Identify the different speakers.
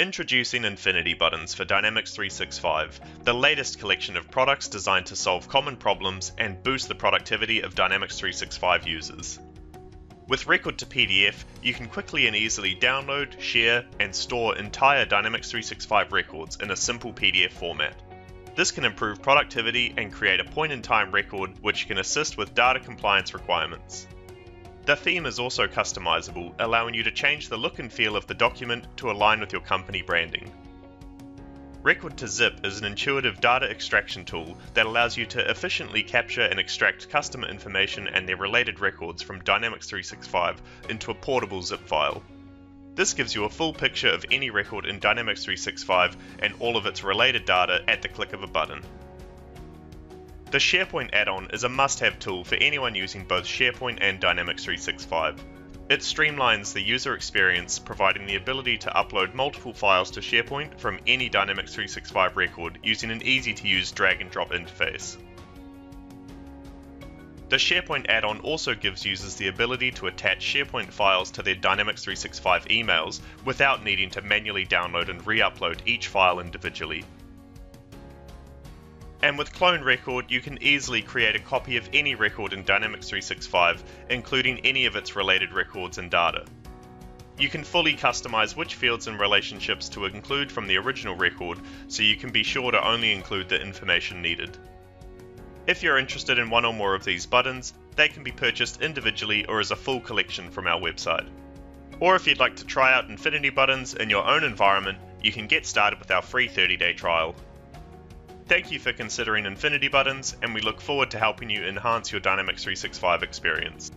Speaker 1: Introducing Infinity Buttons for Dynamics 365, the latest collection of products designed to solve common problems and boost the productivity of Dynamics 365 users. With Record to PDF, you can quickly and easily download, share, and store entire Dynamics 365 records in a simple PDF format. This can improve productivity and create a point in time record which can assist with data compliance requirements. The theme is also customizable, allowing you to change the look and feel of the document to align with your company branding. Record to Zip is an intuitive data extraction tool that allows you to efficiently capture and extract customer information and their related records from Dynamics 365 into a portable zip file. This gives you a full picture of any record in Dynamics 365 and all of its related data at the click of a button. The SharePoint add-on is a must-have tool for anyone using both SharePoint and Dynamics 365. It streamlines the user experience, providing the ability to upload multiple files to SharePoint from any Dynamics 365 record using an easy-to-use drag and drop interface. The SharePoint add-on also gives users the ability to attach SharePoint files to their Dynamics 365 emails without needing to manually download and re-upload each file individually. And with Clone Record, you can easily create a copy of any record in Dynamics 365, including any of its related records and data. You can fully customize which fields and relationships to include from the original record, so you can be sure to only include the information needed. If you're interested in one or more of these buttons, they can be purchased individually or as a full collection from our website. Or if you'd like to try out Infinity buttons in your own environment, you can get started with our free 30 day trial. Thank you for considering Infinity buttons, and we look forward to helping you enhance your Dynamics 365 experience.